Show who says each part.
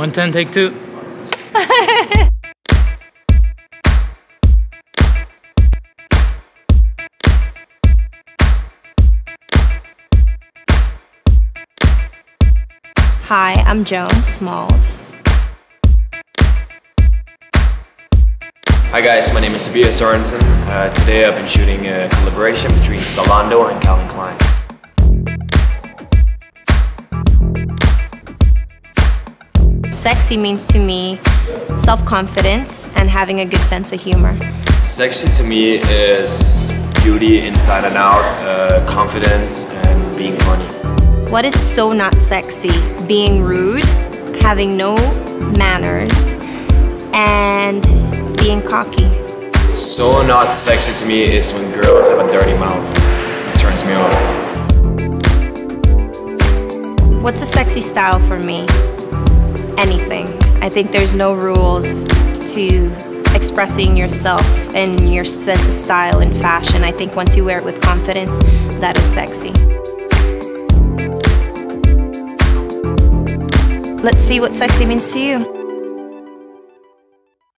Speaker 1: 110, take two.
Speaker 2: Hi, I'm Joan Smalls.
Speaker 3: Hi guys, my name is Tobias Sorensen. Uh, today I've been shooting a collaboration between Zalando and Calvin Klein.
Speaker 2: Sexy means to me self-confidence and having a good sense of humor.
Speaker 3: Sexy to me is beauty inside and out, uh, confidence, and being funny.
Speaker 2: What is so not sexy? Being rude, having no manners, and being cocky.
Speaker 3: So not sexy to me is when girls have a dirty mouth. It turns me off.
Speaker 2: What's a sexy style for me? Anything. I think there's no rules to expressing yourself and your sense of style and fashion. I think once you wear it with confidence, that is sexy. Let's see what sexy means to you.